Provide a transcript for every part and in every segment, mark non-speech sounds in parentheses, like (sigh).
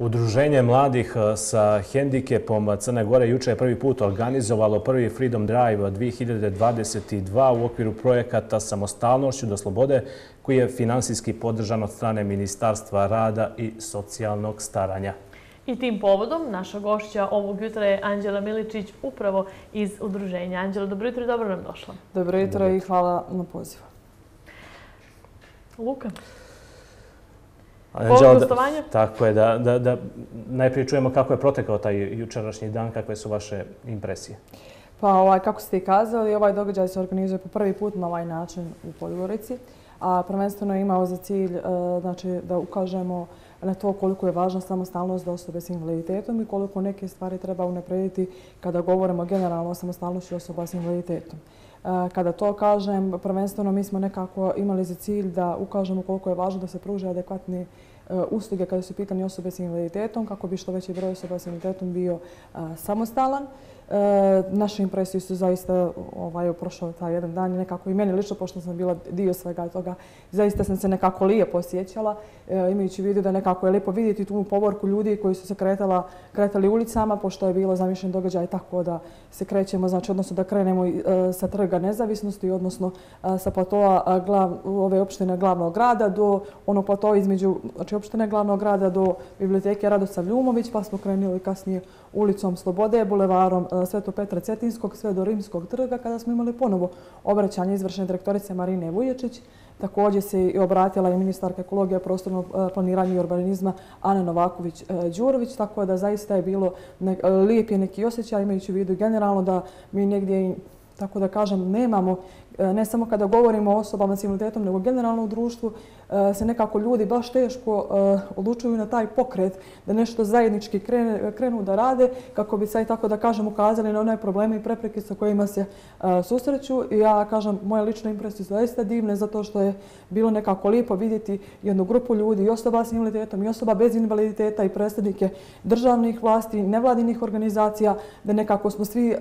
Udruženje mladih e, sa hendikepom Crne Gore juče je prvi put organizovalo prvi Freedom Drive 2022 u okviru projekata Samostalnošću do slobode koji je finansijski podržan od strane Ministarstva rada i socijalnog staranja. I tim povodom naša gošća ovog jutra je Anđela Miličić upravo iz udruženja. Anđela, dobro jutro i dobro nam došla. Dobro jutro i hvala na pozivu. Luka. Povod gostovanja? Tako je, da, da, da najprije čujemo kako je protekao taj jučerašnji dan, kakve su vaše impresije. Pa ovaj, kako ste i kazali, ovaj događaj se organizuje po prvi put na ovaj način u Podgorici, a prvenstveno je imao za cilj uh, znači, da ukažemo na to koliko je važna samostalnost za osobe s invaliditetom i koliko neke stvari treba unaprediti kada govorimo generalno o samostalnosti osoba s invaliditetom. E, kada to kažem, prvenstveno mi smo nekako imali za cilj da ukažemo koliko je važno da se pruže adekvatne e, usluge kada su pitanje osobe s invaliditetom, kako bi što veći broj osoba s invaliditetom bio e, samostalan. E, naše impresije su zaista ovaj, prošao taj jedan dan i nekako i meni lično, pošto sam bila dio svega toga, zaista sam se nekako lijepo osjećala, e, imajući vidio da nekako je lijepo vidjeti tu povorku ljudi koji su se kretala, kretali ulicama, pošto je bilo zamišljen događaj tako da se krećemo, znači odnosno da krenemo e, sa trga nezavisnosti, odnosno e, sa platoa e, glav, ove opštine glavnog grada do ono platoa između znači, opštine glavnog grada do biblioteke Radosav Ljumović, pa smo krenuli kasnije ulicom Slobode, bulevarom e, E, Sveto Petra Cetinskog, sve do Rimskog trga, kada smo imali ponovo obraćanje izvršene direktorice Marine Vuječić. Također se i obratila i ministarka ekologije, prostornog e, planiranja i urbanizma Ana Novaković-Đurović, e, tako da zaista je bilo lijep je neki osjećaj, imajući u vidu generalno da mi negdje, tako da kažem, nemamo E, ne samo kada govorimo o osobama s invaliditetom, nego generalno u društvu, e, se nekako ljudi baš teško e, odlučuju na taj pokret da nešto zajednički krenu da rade kako bi sad tako da kažem ukazali na one probleme i prepreke sa kojima se susreću. I ja kažem, moje lične impresije su zaista divne zato što je bilo nekako lijepo vidjeti jednu grupu ljudi i osoba s invaliditetom i osoba bez invaliditeta i predstavnike državnih vlasti, nevladinih organizacija, da nekako smo svi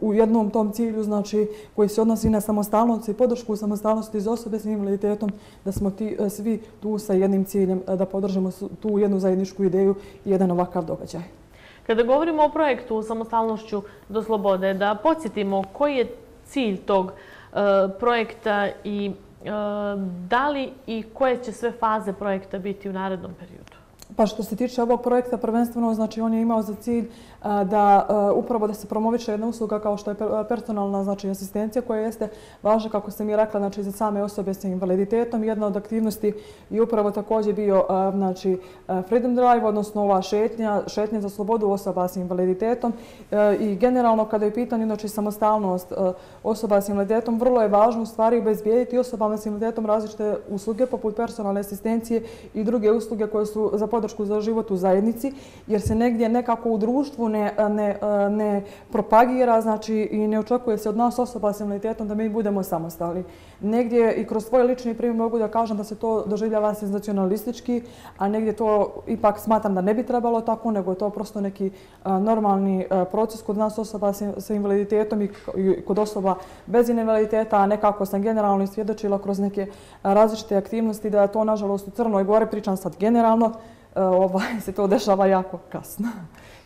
u jednom tom cilju znači, koji se odnosi na samo samostalnost i podršku samostalnosti za osobe s invaliditetom, da smo ti, e, svi tu sa jednim ciljem e, da podržimo tu jednu zajedničku ideju i jedan ovakav događaj. Kada govorimo o projektu samostalnošću do slobode, da podsjetimo koji je cilj tog e, projekta i da li i koje će sve faze projekta biti u narednom periodu? Pa što se tiče ovog projekta, prvenstveno, znači on je imao za cilj da upravo da se promoviše jedna usluga kao što je personalna znači, asistencija koja jeste važna, kako sam i rekla, znači, za same osobe sa invaliditetom. Jedna od aktivnosti je upravo također bio znači, Freedom Drive, odnosno ova šetnja, šetnja za slobodu osoba sa invaliditetom. E, I generalno, kada je pitanje znači, samostalnost e, osoba sa invaliditetom, vrlo je važno u stvari obezbijediti osobama sa invaliditetom različite usluge poput personalne asistencije i druge usluge koje su za podršku za život u zajednici, jer se negdje nekako u društvu ne, ne, ne propagira znači, i ne očekuje se od nas osoba s invaliditetom da mi budemo samostalni. Negdje i kroz svoj lični primjer mogu da kažem da se to doživljava senzacionalistički, a negdje to ipak smatram da ne bi trebalo tako, nego je to prosto neki e, normalni e, proces kod nas osoba sa invaliditetom i kod osoba bez invaliditeta, a nekako sam generalno svjedočila kroz neke različite aktivnosti da je to nažalost u Crnoj Gori, pričam sad generalno, E, ovaj, se to dešava jako kasno.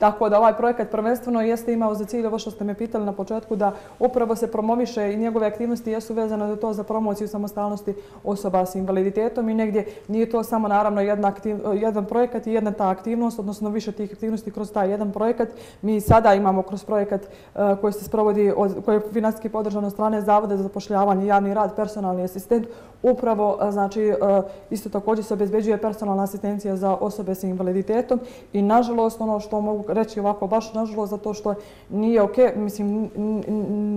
Tako da ovaj projekat prvenstveno jeste imao za cilj ovo što ste me pitali na početku da upravo se promoviše i njegove aktivnosti jesu vezane za to za promociju samostalnosti osoba s invaliditetom i negdje nije to samo naravno jedna aktiv, jedan projekat i jedna ta aktivnost, odnosno više tih aktivnosti kroz taj jedan projekat. Mi sada imamo kroz projekat uh, koji se sprovodi, od, koji je finanski podržan od strane Zavoda za zapošljavanje javni rad, personalni asistent, upravo uh, znači uh, isto također se obezbeđuje personalna asistencija za osobe s invaliditetom i nažalost ono što mogu reći ovako baš nažalost zato što nije ok, mislim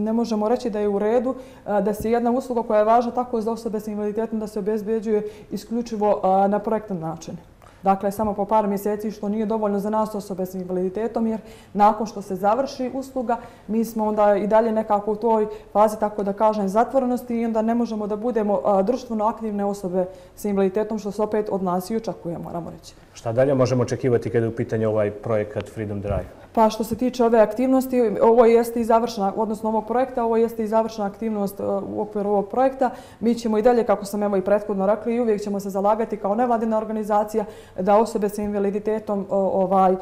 ne možemo reći da je u redu da se jedna usluga koja je važna tako za osobe s invaliditetom da se obezbeđuje isključivo na projektan način dakle samo po par mjeseci što nije dovoljno za nas osobe s invaliditetom jer nakon što se završi usluga mi smo onda i dalje nekako u toj fazi tako da kažem zatvorenosti i onda ne možemo da budemo društveno aktivne osobe s invaliditetom što se opet od nas i očekuje moramo reći. Šta dalje možemo očekivati kada je u pitanju ovaj projekat Freedom Drive? Pa što se tiče ove aktivnosti, ovo jeste i završena, odnosno ovog projekta, ovo jeste i završena aktivnost uh, u okviru ovog projekta. Mi ćemo i dalje, kako sam evo i prethodno rekli, i uvijek ćemo se zalagati kao nevladina organizacija da osobe sa invaliditetom ovaj,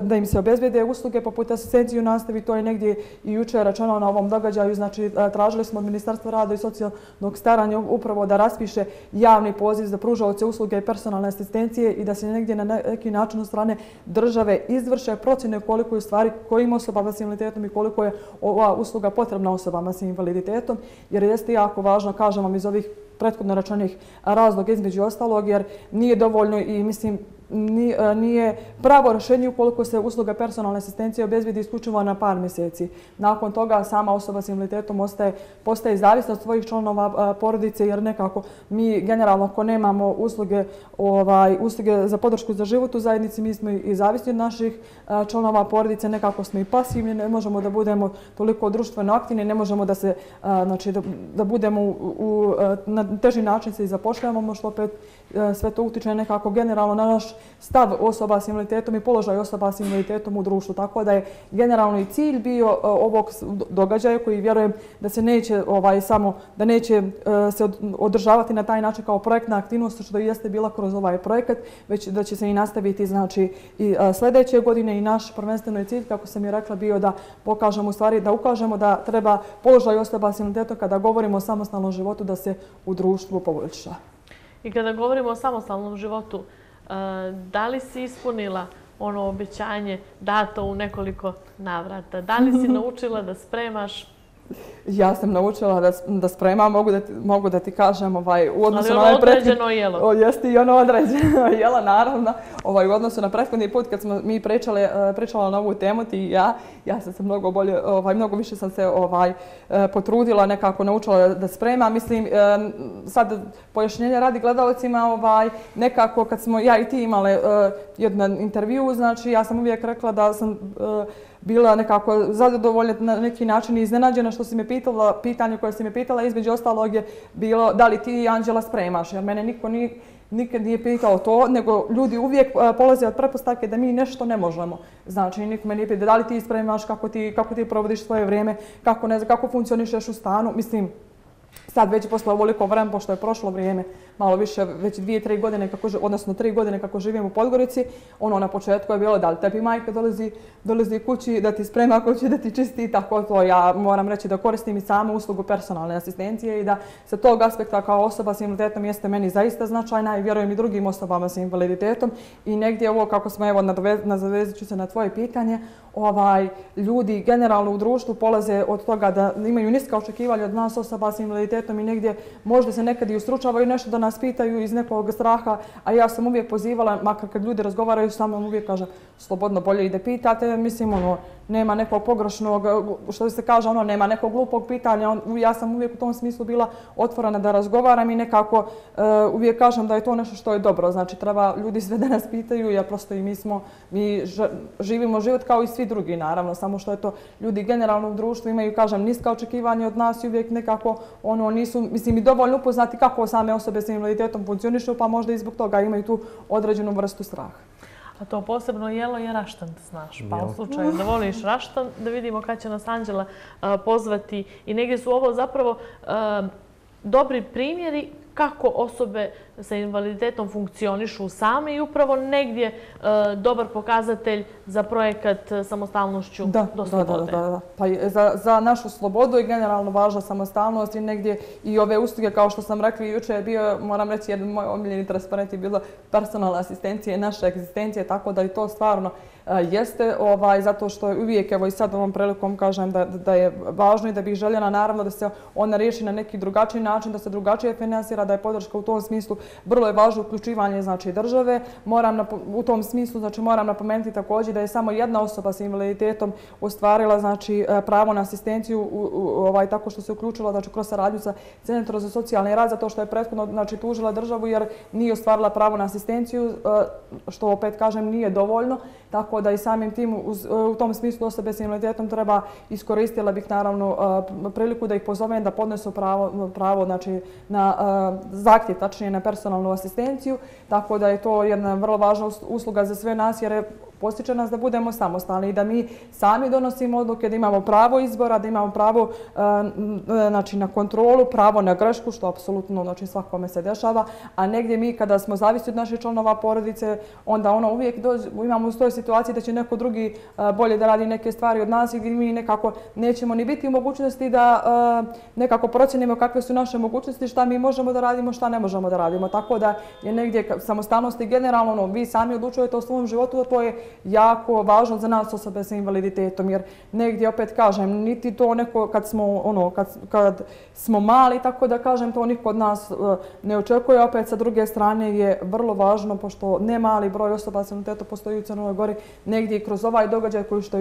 da im se obezbede usluge poput asistenciju nastavi. To je negdje i juče računao na ovom događaju. Znači, tražili smo od Ministarstva rada i socijalnog staranja upravo da raspiše javni poziv za pružavce usluge i personalne asistencije i da se negdje na neki način od strane države izvrše procjene koliko je stvari kojim osobama s invaliditetom i koliko je ova usluga potrebna osobama s invaliditetom. Jer jeste jako važno, kažem vam iz ovih prethodno računih razloga između ostalog, jer nije dovoljno i mislim E, nije pravo rešenje ukoliko se usluga personalne asistencije obezvidi isključivo na par mjeseci. Nakon toga sama osoba s invaliditetom ostaje, postaje zavisna od svojih članova e, porodice jer nekako mi generalno ako nemamo usluge, ovaj, usluge za podršku za život u zajednici, mi smo i zavisni od naših e, članova porodice, nekako smo i pasivni, ne možemo da budemo toliko društveno aktivni, ne možemo da se znači, da, da budemo u, u, na teži način se i zapošljavamo, što opet E, sve to utiče nekako generalno na naš stav osoba s invaliditetom i položaj osoba s invaliditetom u društvu. Tako da je generalno i cilj bio e, ovog događaja koji vjerujem da se neće ovaj samo da neće e, se održavati na taj način kao projektna aktivnost što i jeste bila kroz ovaj projekat, već da će se i nastaviti znači i sljedeće godine i naš prvenstveno cilj kako sam je rekla bio da pokažemo u stvari da ukažemo da treba položaj osoba s invaliditetom kada govorimo o samostalnom životu da se u društvu poboljša. I kada govorimo o samostalnom životu, da li si ispunila ono obećanje dato u nekoliko navrata? Da li si (laughs) naučila da spremaš Ja sam naučila da, da spremam, mogu da ti, mogu da ti kažem, ovaj, u odnosu na... Ali ono određeno jelo. O, jeste i ono određeno (laughs) jelo, naravno. Ovaj, u odnosu na prethodni put kad smo mi pričali, eh, pričala na ovu temu, ti i ja, ja sam se mnogo bolje, ovaj, mnogo više sam se ovaj, eh, potrudila, nekako naučila da, da spremam. Mislim, eh, sad pojašnjenje radi gledalcima, ovaj, nekako kad smo ja i ti imale jedan intervju, znači ja sam uvijek rekla da sam bila nekako zadovoljna na neki način i iznenađena što si me pitala, pitanje koje si me pitala, između ostalog je bilo da li ti Anđela spremaš, jer mene niko ni, nikad nije pitao to, nego ljudi uvijek e, polaze od pretpostavke da mi nešto ne možemo. Znači, niko me nije pitao da li ti spremaš, kako ti, kako ti provodiš svoje vrijeme, kako, ne znam, kako funkcionišeš u stanu. Mislim, sad već posle ovoliko vremena, pošto je prošlo vrijeme, malo više, već dvije, tri godine, kako, odnosno tri godine kako živim u Podgorici, ono na početku je bilo da li tebi majka dolazi, dolazi kući, da ti sprema kući, da ti čisti, tako to. Ja moram reći da koristim i samu uslugu personalne asistencije i da sa tog aspekta kao osoba s invaliditetom jeste meni zaista značajna i vjerujem i drugim osobama s invaliditetom. I negdje ovo kako smo, evo, nadovezit ću se na tvoje pitanje, ovaj, ljudi generalno u društvu polaze od toga da imaju niska očekivanja od nas osoba s invaliditetom i negdje možda se nekad i ustručavaju nešto da nas pitaju iz nekog straha, a ja sam uvijek pozivala, makar kad ljudi razgovaraju sa mnom, uvijek kažem slobodno bolje ide pitate, mislim ono, nema nekog pogrešnog, eh, što se kaže, ono, nema nekog glupog pitanja. On, ja sam uvijek u tom smislu bila otvorena da razgovaram i nekako eh, uvijek kažem da je to nešto što je dobro. Znači, treba ljudi sve da nas pitaju, ja prosto i mi smo, mi živimo život kao i svi drugi, naravno, samo što je to ljudi generalno u društvu imaju, kažem, niska očekivanja od nas i uvijek nekako, ono, nisu, mislim, i dovoljno upoznati kako same osobe s invaliditetom funkcionišu, pa možda i zbog toga imaju tu određenu vrstu straha. A to posebno jelo je raštan, znaš. Pa u slučaju da voliš raštan, da vidimo kad će nas Anđela pozvati. I negdje su ovo zapravo dobri primjeri kako osobe sa invaliditetom funkcionišu same i upravo negdje e, dobar pokazatelj za projekat samostalnošću da, do slobode. Da, da, da. Pa za, za našu slobodu je generalno važna samostalnost i negdje i ove usluge, kao što sam rekli juče, je bio, moram reći, jedan moj omiljeni transparent je bilo personalna asistencija i naša egzistencija, tako da i to stvarno jeste ovaj zato što uvijek evo i sad ovom prilikom kažem da da je važno i da bih željela naravno da se ona riješi na neki drugačiji način da se drugačije finansira da je podrška u tom smislu vrlo je važno uključivanje znači države. Moram na, u tom smislu znači moram napomenuti također da je samo jedna osoba sa invaliditetom ostvarila znači e, pravo na asistenciju u, u, ovaj tako što se uključila znači kroz saradnju sa centrom za socijalni rad zato što je prethodno znači tužila državu jer nije ostvarila pravo na asistenciju e, što opet kažem nije dovoljno tako da i samim tim e, u tom smislu osobe s invaliditetom treba iskoristila bih naravno e, priliku da ih pozovem da podnesu pravo, pravo znači, na e, zahtjev, tačnije na personalnu asistenciju, tako da je to jedna vrlo važna usluga za sve nas jer je postiče nas da budemo samostalni i da mi sami donosimo odluke, da imamo pravo izbora, da imamo pravo e, e, znači, na kontrolu, pravo na grešku, što apsolutno znači, svakome se dešava, a negdje mi kada smo zavisi od naših članova porodice, onda ono uvijek imamo u toj situaciji da će neko drugi e, bolje da radi neke stvari od nas i gdje mi nekako nećemo ni biti u mogućnosti da nekako procenimo kakve su naše mogućnosti, šta mi možemo da radimo, šta ne možemo da radimo. Tako da je negdje samostalnosti generalno, ono, vi sami odlučujete o svom životu, to je jako važno za nas osobe sa invaliditetom, jer negdje, opet kažem, niti to neko kad smo, ono, kad, kad smo mali, tako da kažem, to niko od nas e, ne očekuje. Opet, sa druge strane, je vrlo važno, pošto ne mali broj osoba sa invaliditetom postoji u Crnoj Gori, negdje i kroz ovaj događaj koji što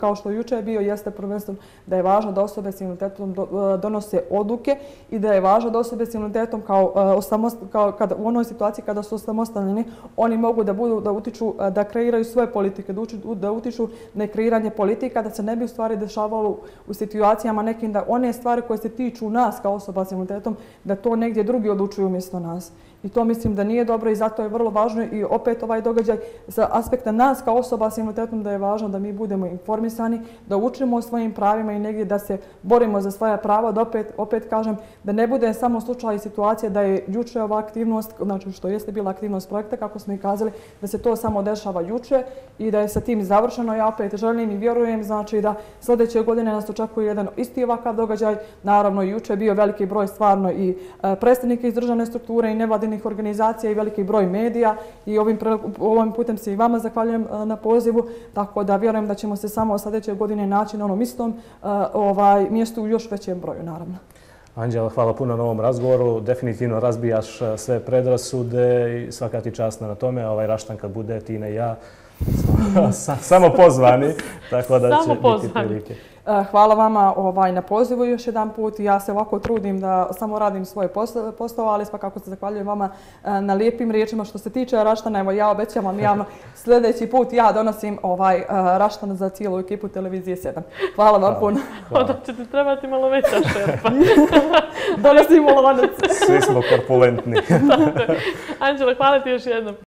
kao što je juče bio, jeste prvenstveno da je važno da osobe sa invaliditetom e, donose odluke i da je važno da osobe s invaliditetom kao, e, osamost, kao kada, u onoj situaciji kada su samostalni, oni mogu da budu da utiču, da kreiraju svoje politike, da, uči, da utiču na kreiranje politika, da se ne bi u stvari dešavalo u situacijama nekim da one stvari koje se tiču nas kao osoba s imunitetom, da to negdje drugi odlučuju umjesto nas. I to mislim da nije dobro i zato je vrlo važno i opet ovaj događaj sa aspekta nas kao osoba s invaliditetom da je važno da mi budemo informisani, da učimo o svojim pravima i negdje da se borimo za svoja prava, da opet, opet kažem da ne bude samo slučaj i situacija da je juče ova aktivnost, znači što jeste bila aktivnost projekta, kako smo i kazali, da se to samo dešava juče i da je sa tim završeno. Ja opet želim i vjerujem znači da sljedeće godine nas očekuje jedan isti ovakav događaj. Naravno, juče je bio veliki broj stvarno i e, predstavnika iz državne strukture i nevladinih organizacija i veliki broj medija i ovim, ovim putem se i vama zahvaljujem e, na pozivu, tako da vjerujem da ćemo se samo sljedeće godine naći na onom istom e, ovaj, mjestu u još većem broju, naravno. Anđela, hvala puno na ovom razgovoru. Definitivno razbijaš sve predrasude i svaka ti časna na tome. Ovaj raštan kad bude, Tina i ja, (laughs) samo pozvani, tako da će biti prilike. Eh, hvala vama ovaj, na pozivu još jedan put. Ja se ovako trudim da samo radim svoje postove, ali svakako se zahvaljujem vama eh, na lijepim riječima. Što se tiče Raštana, evo ja obećam vam javno (laughs) sljedeći put ja donosim ovaj eh, Raštan za cijelu ekipu televizije 7. Hvala vam puno. Onda će ti trebati malo veća šerpa. (laughs) Donosim lanac. Svi smo korpulentni. (laughs) Anđela, hvala ti još jednom.